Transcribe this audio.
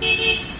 Beep.